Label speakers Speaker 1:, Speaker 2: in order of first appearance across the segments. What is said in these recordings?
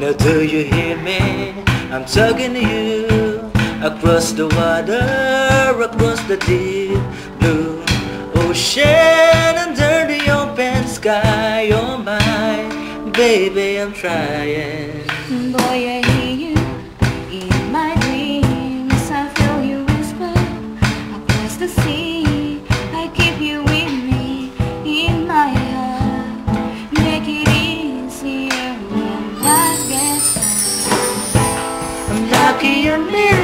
Speaker 1: Now do you hear me? I'm talking to you Across the water, across the deep blue ocean Under the open sky, oh my Baby, I'm trying.
Speaker 2: Boy, I hear you in my dreams. I feel you whisper across the sea. Me.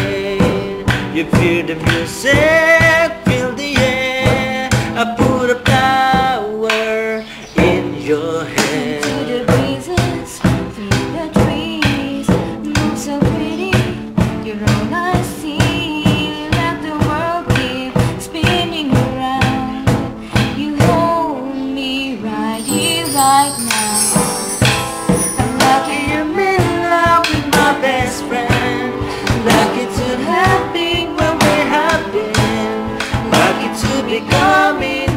Speaker 2: You
Speaker 1: feel the music, feel the air. I put a power in your hand.
Speaker 2: The breezes, through the trees, so pretty. You're all I see.
Speaker 1: becoming